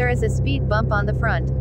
There is a speed bump on the front.